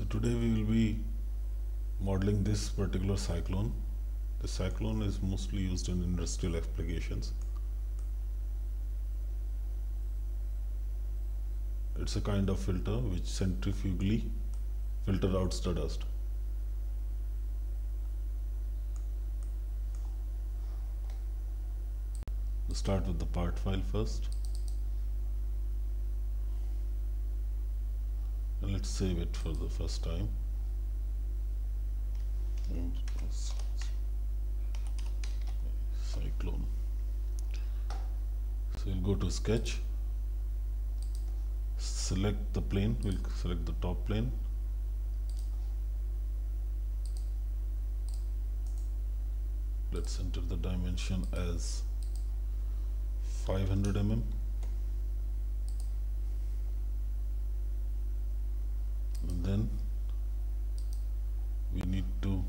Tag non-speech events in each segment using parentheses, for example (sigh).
So today we will be modeling this particular cyclone. The cyclone is mostly used in industrial applications. It's a kind of filter which centrifugally filter out stardust. We'll start with the part file first. Let's save it for the first time. And Cyclone. So we'll go to sketch. Select the plane, we'll select the top plane. Let's enter the dimension as 500 mm. And then we need to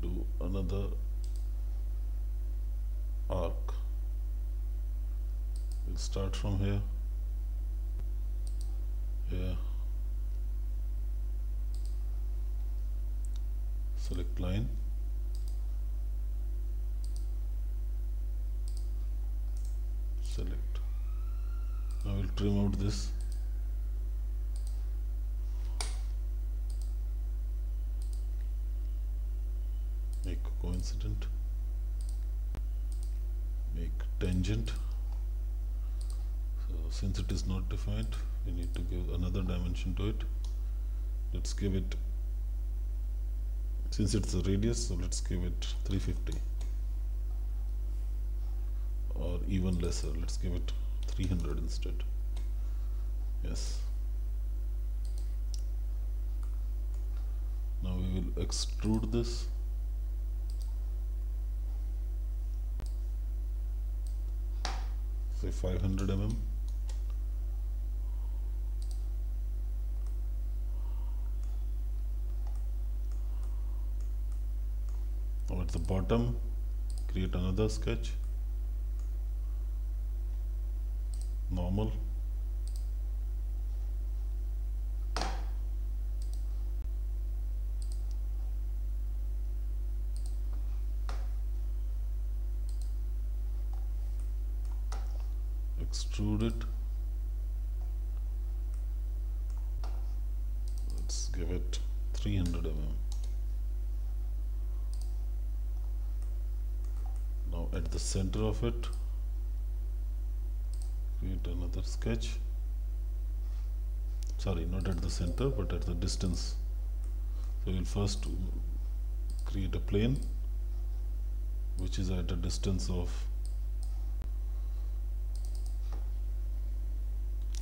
do another arc. We'll start from here, here, select line. Select. Now we'll trim out this. Make coincident. Make tangent since it is not defined we need to give another dimension to it. Let's give it since it's a radius so let's give it 350 or even lesser. Let's give it 300 instead. Yes. Now we will extrude this. Say 500 mm now at the bottom create another sketch. Normal extrude it let's give it 300 mm now at the center of it. Create another sketch. Sorry not at the center but at the distance. So we'll first create a plane which is at a distance of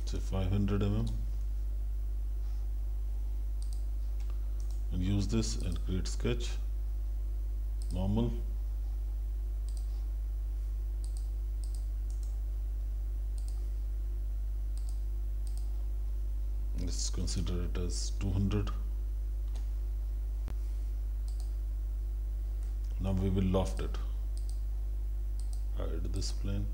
say 500 mm and use this and create sketch. Normal let's consider it as 200 now we will loft it. Add this plane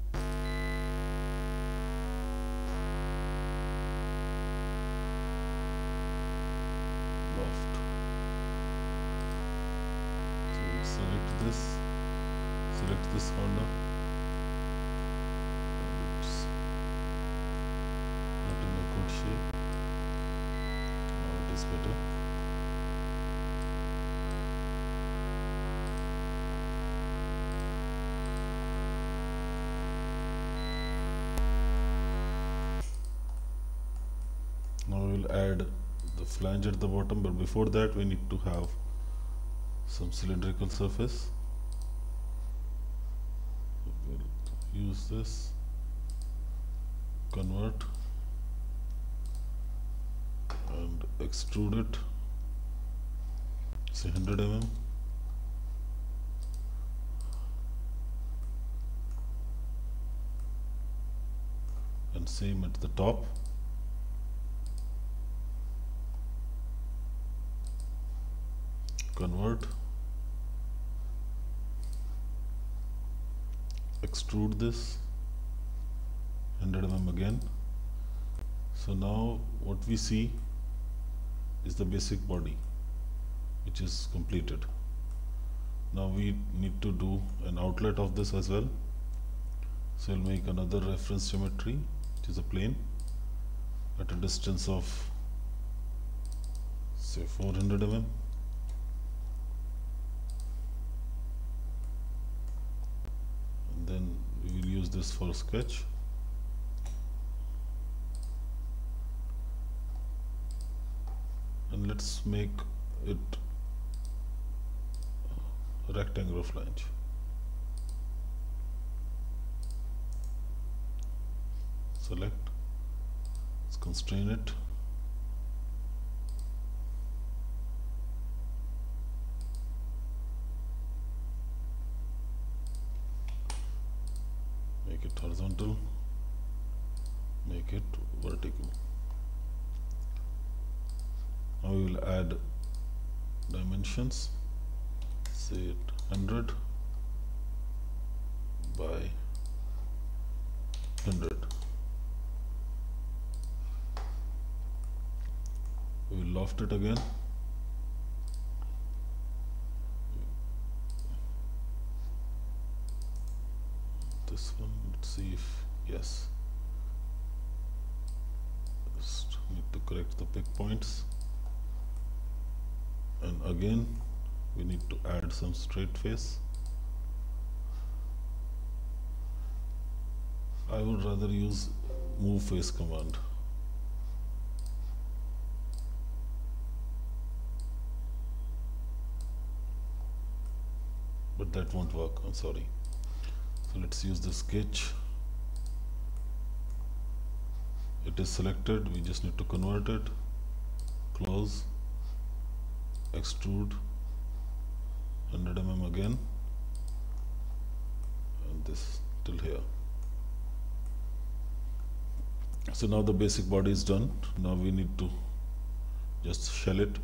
now we will add the flange at the bottom but before that we need to have some cylindrical surface. We'll use this convert and extrude it. Say 100 mm and same at the top convert extrude this 100 mm again. So now what we see is the basic body which is completed. Now we need to do an outlet of this as well. So we'll make another reference geometry which is a plane at a distance of say 400 mm and then we will use this for sketch and let's make it a rectangular flange select let's constrain it make it horizontal make it vertical. Now we will add dimensions say it 100 by 100 we will loft it again this one let's see if yes. Just need to correct the pick points. And again we need to add some straight face. I would rather use move face command. But that won't work I'm sorry so let's use the sketch. It is selected. We just need to convert it. Close. Extrude. 100 mm again. And this till here. So now the basic body is done. Now we need to just shell it.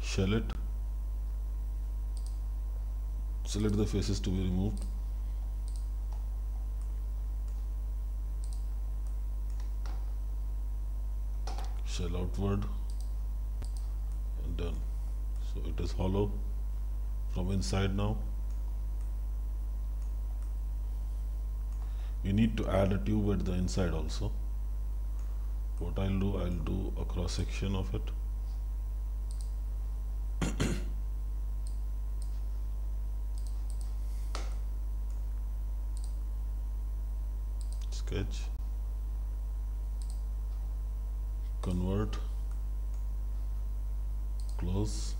Shell it select the faces to be removed. Shell outward. And done. So it is hollow from inside now. You need to add a tube at the inside also. What I'll do I'll do a cross section of it (clears throat) sketch convert. Close.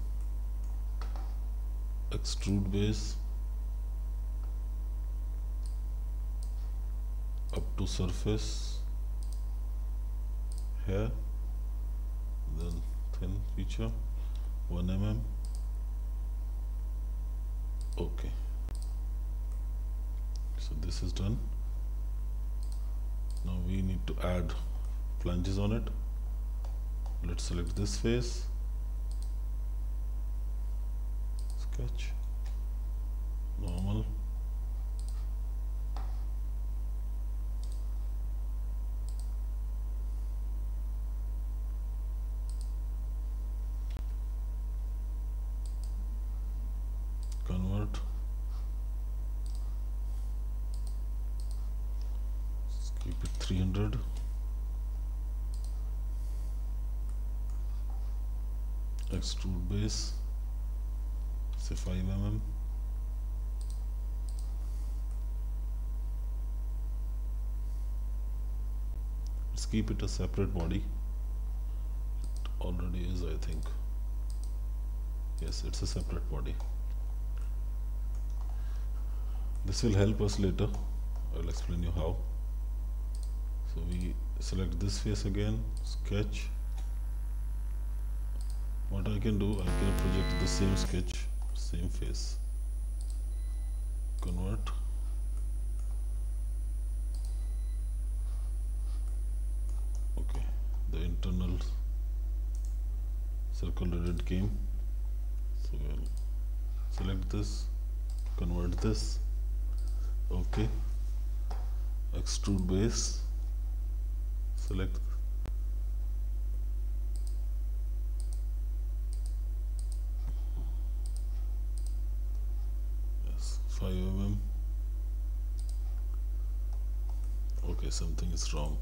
Extrude base. Up to surface. Here then thin feature. 1 mm. Okay. So this is done now we need to add flanges on it. Let's select this face. Sketch normal convert Let's keep it 300 extrude base. Say 5 mm. Let's keep it a separate body. It already is I think. Yes it's a separate body. This will help us later. I'll explain you how so we select this face again sketch. What I can do I can project the same sketch same face. Convert. Okay the internal circle did came. So we'll select this convert this. Okay extrude base select. Yes 5 mm okay something is wrong.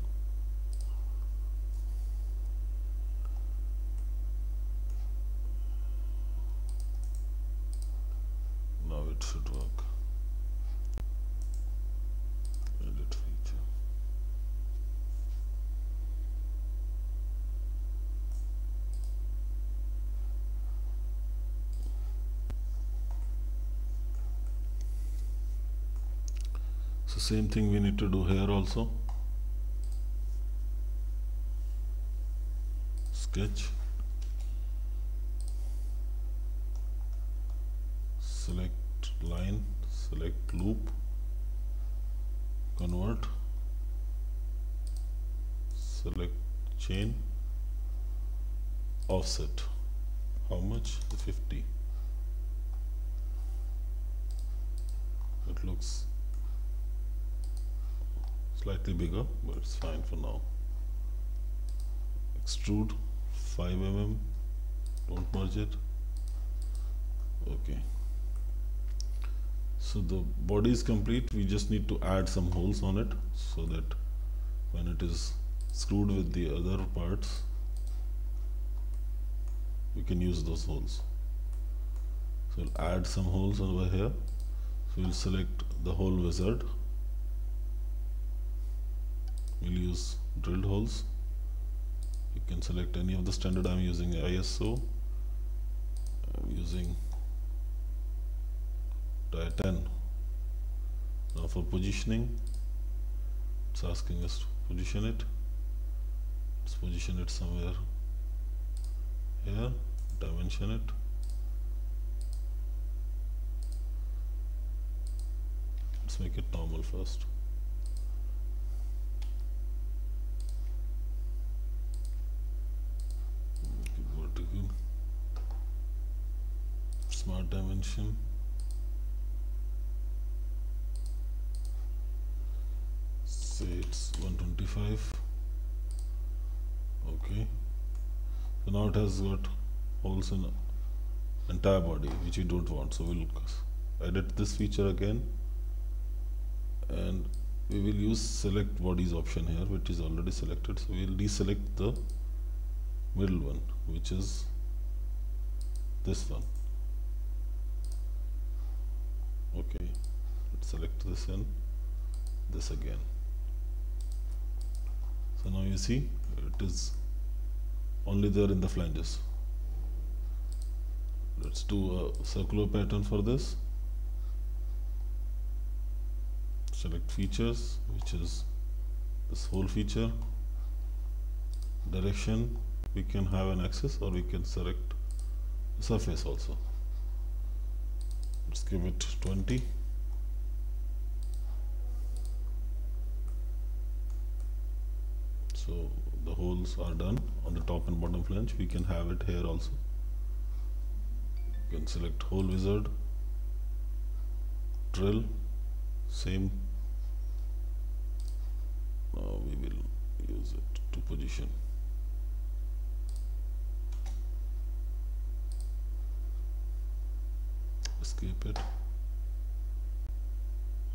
So same thing we need to do here also. Sketch. Select line select loop. Convert. Select chain. Offset. How much? 50 it looks slightly bigger but it's fine for now. Extrude 5 mm don't merge it. Okay. So the body is complete we just need to add some holes on it so that when it is screwed with the other parts we can use those holes. So we'll add some holes over here. So we'll select the hole wizard we'll use drilled holes. You can select any of the standard. I'm using ISO I'm using 10 now for positioning it's asking us to position it. Let's position it somewhere here dimension it. Let's make it normal first Make it vertical smart dimension. Say it's 125 okay. So now it has got holes in entire body which we don't want. So we'll edit this feature again. And we will use select bodies option here which is already selected. So we'll deselect the middle one which is this one okay let's select this and this again. So now you see it is only there in the flanges. Let's do a circular pattern for this. Select features which is this hole feature. Direction we can have an axis or we can select surface also let's give it 20 so the holes are done on the top and bottom flange. We can have it here also. You can select hole wizard drill same. Now we will use it to position it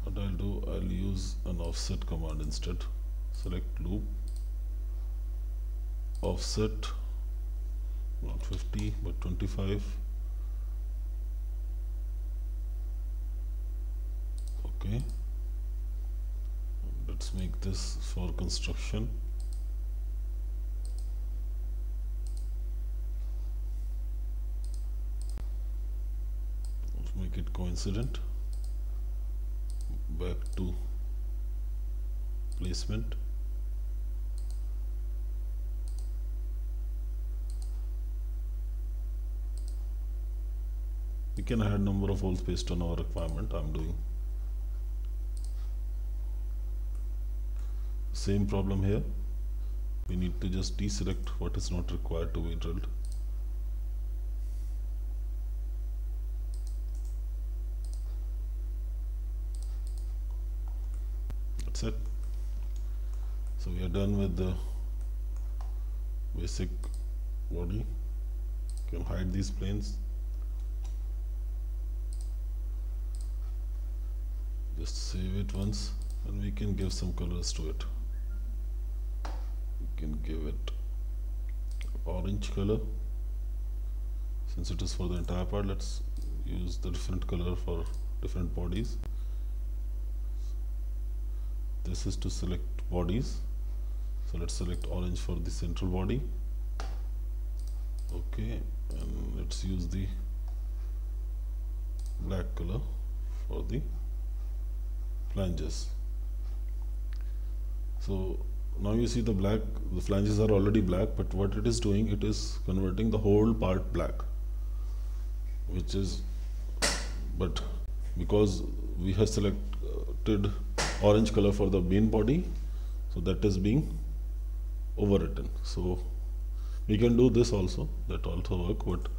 what I'll do I'll use an offset command instead. Select loop. Offset not 50 but 25 okay. Let's make this for construction let's make it coincident back to placement. We can add number of holes based on our requirement. I'm doing same problem here. We need to just deselect what is not required to be drilled that's it. So we are done with the basic body. You can hide these planes. Just save it once and we can give some colors to it. We can give it orange color. Since it is for the entire part let's use the different color for different bodies this is to select bodies. So let's select orange for the central body. Okay and let's use the black color for the flanges. So now you see the black the flanges are already black but what it is doing it is converting the whole part black which is but because we have selected orange color for the main body. So that is being overwritten. So we can do this also. That also work. But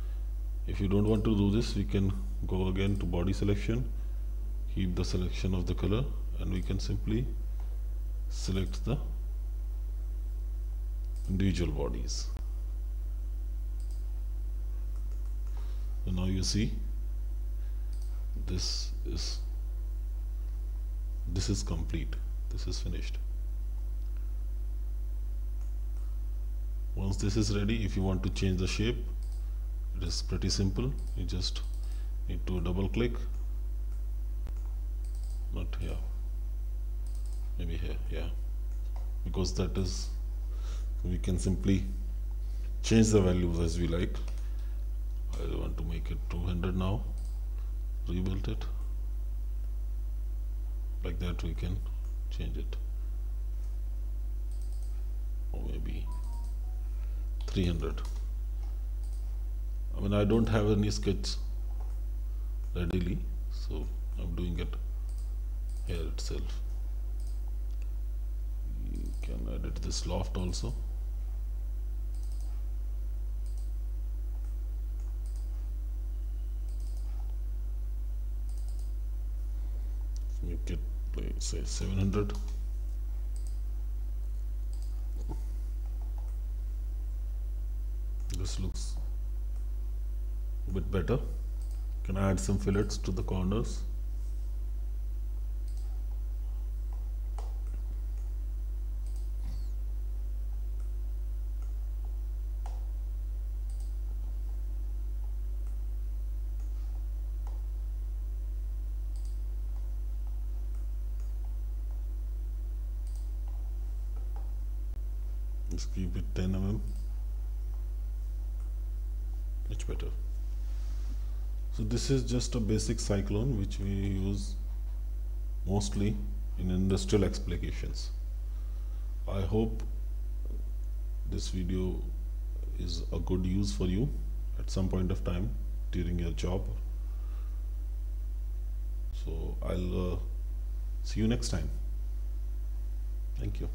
if you don't want to do this we can go again to body selection keep the selection of the color and we can simply select the individual bodies. So now you see this is this is complete. This is finished. Once this is ready if you want to change the shape it is pretty simple. You just need to double click. Not here. Maybe here yeah. Because that is we can simply change the values as we like. I want to make it 200 now. Rebuild it like that we can change it. Or maybe 300 I mean I don't have any sketch readily so I'm doing it here itself. You can edit this loft also make say 700 this looks a bit better. Can I add some fillets to the corners let's keep it 10 mm much better. So this is just a basic cyclone which we use mostly in industrial applications. I hope this video is a good use for you at some point of time during your job. So I'll uh, see you next time. Thank you